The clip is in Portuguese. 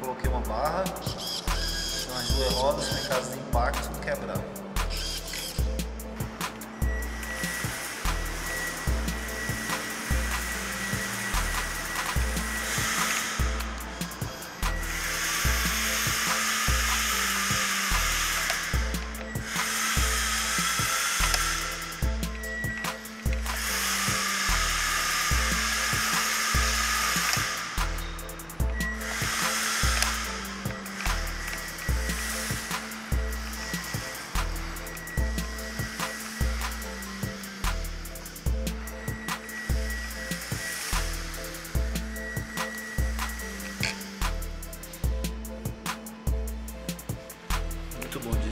Coloquei uma barra as duas rodas, no caso de impacto, quebrar. Muito bom